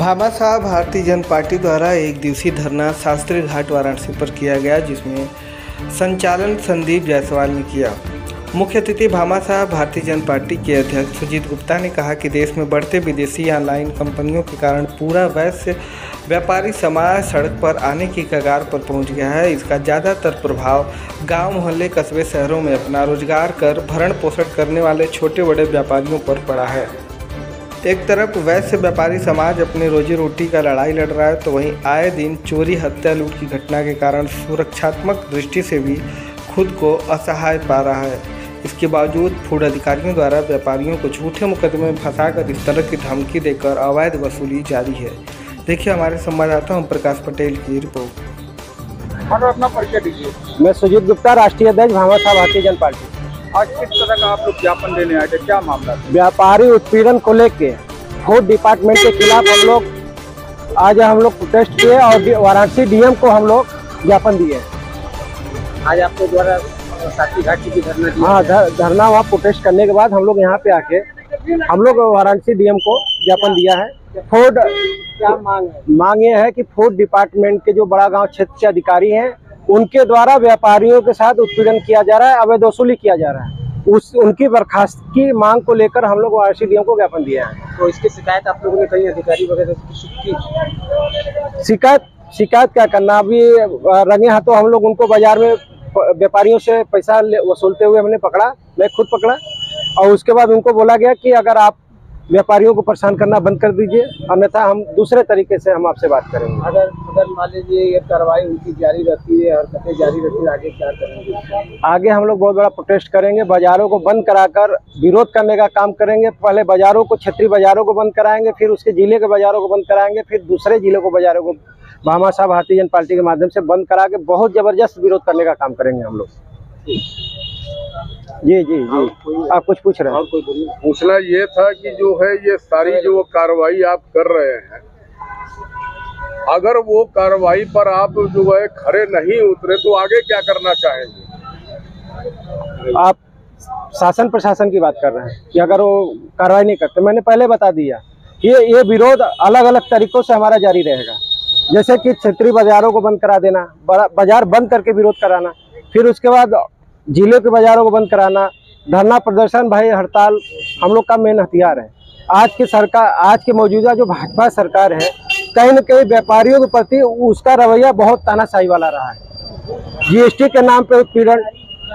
Bhamashah Bharatiya Janata party द्वारा एक दिवसीय धरना शास्त्री घाट वाराणसी पर किया गया, जिसमें संचालन संदीप जायसवाल ने किया। मुख्य अतिथि भामाशाह भारतीय जनता पार्टी के अध्यक्ष सुजीत गुप्ता ने कहा कि देश में बढ़ते विदेशी ऑनलाइन कंपनियों के कारण पूरा वैश्य व्यापारी समाज सड़क पर आने की कगार पर पहुँच गया है। इसका ज़्यादातर प्रभाव गाँव, मोहल्ले, कस्बे, शहरों में अपना रोज़गार कर भरण पोषण करने वाले छोटे बड़े व्यापारियों पर पड़ा है। एक तरफ़ वैश्य व्यापारी समाज अपनी रोजी रोटी का लड़ाई लड़ रहा है तो वहीं आए दिन चोरी हत्या लूट की घटना के कारण सुरक्षात्मक दृष्टि से भी खुद को असहाय पा रहा है। इसके बावजूद फ़ूड अधिकारियों द्वारा व्यापारियों को झूठे मुकदमे में फंसाकर इस तरह की धमकी देकर अवैध वसूली जारी है। देखिए हमारे संवाददाता ओम प्रकाश पटेल की रिपोर्ट। और अपना परिचय दीजिए। मैं सुजीत गुप्ता राष्ट्रीय अध्यक्ष भामाशाह भारतीय जनता पार्टी। आज किस तरह का आप लोग ज्ञापन देने आए थे? क्या मामला व्यापारी उत्पीड़न को लेके फ़ूड डिपार्टमेंट के खिलाफ हम लोग आज हम लोग प्रोटेस्ट किए और वाराणसी डीएम को हम लोग ज्ञापन दिए। आज आपके द्वारा साथी घाटी की धरना हाँ धरना वहाँ प्रोटेस्ट करने के बाद हम लोग यहाँ पे आके हम लोग वाराणसी डीएम को ज्ञापन दिया है। फ़ूड क्या मांग है? मांग ये है कि फ़ूड डिपार्टमेंट के जो बड़ा गाँव क्षेत्र के अधिकारी हैं उनके द्वारा व्यापारियों के साथ उत्पीड़न किया जा रहा है अवैध वसूली किया जा रहा है। उस उनकी बर्खास्त की मांग को लेकर हम लोग वाराणसी डीएम को ज्ञापन दिया है। तो इसकी शिकायत आप लोगों ने कहीं अधिकारी वगैरह की? शिकायत शिकायत क्या करना? अभी रंगे हाथों हम लोग उनको बाज़ार में व्यापारियों से पैसा वसूलते हुए हमने पकड़ा मैं खुद पकड़ा। और उसके बाद उनको बोला गया कि अगर आप व्यापारियों को परेशान करना बंद कर दीजिए। अन्यथा हम दूसरे तरीके से हम आपसे बात करेंगे। अगर अगर मान लीजिए ये कार्रवाई उनकी जारी रहती है और हरकतें जारी रहती है आगे क्या करेंगे? आगे हम लोग बहुत बड़ा प्रोटेस्ट करेंगे। बाजारों को बंद कराकर विरोध करने का काम करेंगे। पहले बाजारों को क्षेत्रीय बाजारों को बंद कराएँगे फिर उसके ज़िले के बाजारों को बंद कराएँगे फिर दूसरे ज़िले को बाजारों को भामाशाह भारतीय जनता पार्टी के माध्यम से बंद करा के बहुत ज़बरदस्त विरोध करने का काम करेंगे हम लोग। जी जी जी। आप कुछ पूछ रहे हैं। पूछना ये था कि जो है ये सारी जो कार्रवाई आप कर रहे हैं अगर वो कार्रवाई पर आप जो है खड़े नहीं उतरे तो आगे क्या करना चाहेंगे? आप शासन प्रशासन की बात कर रहे हैं कि अगर वो कार्रवाई नहीं करते मैंने पहले बता दिया ये ये विरोध अलग अलग तरीकों से हमारा जारी रहेगा। जैसे कि क्षेत्रीय बाजारों को बंद करा देना बाज़ार बंद करके विरोध कराना फिर उसके बाद ज़िले के बाजारों को बंद कराना, धरना प्रदर्शन, भाई, हड़ताल, हम लोग का मेन हथियार है। आज की सरकार, आज की मौजूदा जो भाजपा सरकार है, कहीं न कहीं व्यापारियों के प्रति उसका रवैया बहुत तानाशाही वाला रहा है। जीएसटी के नाम पे उत्पीड़न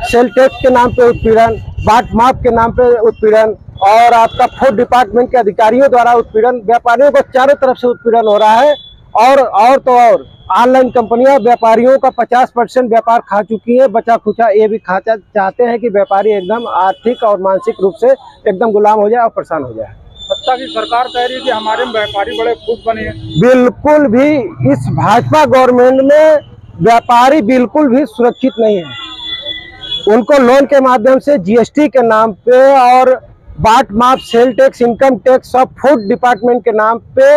सेल टैक्स के नाम पे उत्पीड़न बाट माप के नाम पे उत्पीड़न, और आपका फ़ूड डिपार्टमेंट के अधिकारियों द्वारा उत्पीड़न, व्यापारियों को चारों तरफ़ से उत्पीड़न हो रहा है। और और तो और। ऑनलाइन कंपनियाँ व्यापारियों का 50 परसेंट व्यापार खा चुकी है बचा खुचा ये भी खा चाहते हैं कि व्यापारी एकदम आर्थिक और मानसिक रूप से एकदम गुलाम हो जाए और परेशान हो जाए। सत्ता की सरकार कह रही है कि हमारे व्यापारी बड़े खुश बने हैं। बिल्कुल भी इस भाजपा गवर्नमेंट में व्यापारी बिल्कुल भी सुरक्षित नहीं है। उनको लोन के माध्यम से जीएसटी के नाम पे और बाट माप सेल टैक्स इनकम टैक्स और फ़ूड डिपार्टमेंट के नाम पे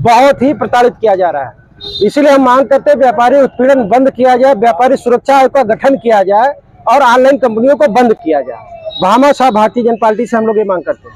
बहुत ही प्रताड़ित किया जा रहा है। इसीलिए हम मांग करते हैं व्यापारी उत्पीड़न बंद किया जाए, व्यापारी सुरक्षा आयोग का गठन किया जाए और ऑनलाइन कंपनियों को बंद किया जाए। भामा साहब भारतीय जनता पार्टी से हम लोग ये मांग करते हैं।